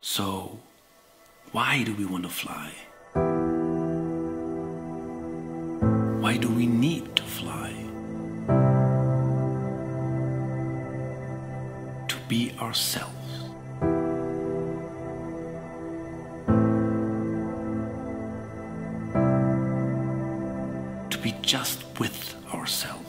So, why do we want to fly? Why do we need to fly? To be ourselves. To be just with ourselves.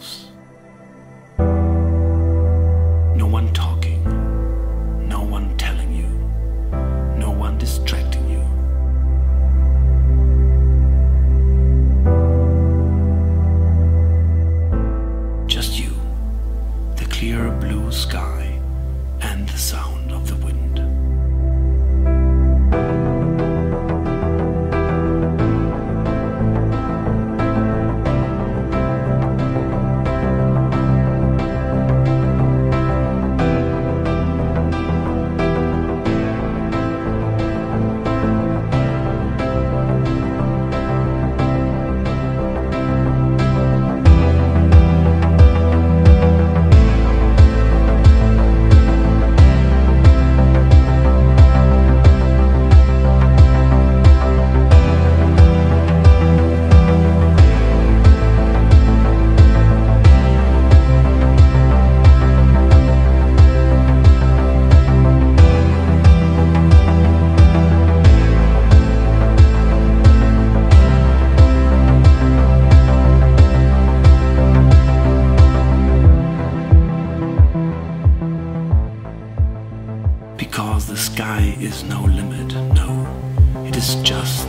Clear blue sky, the sky is no limit, no, it is just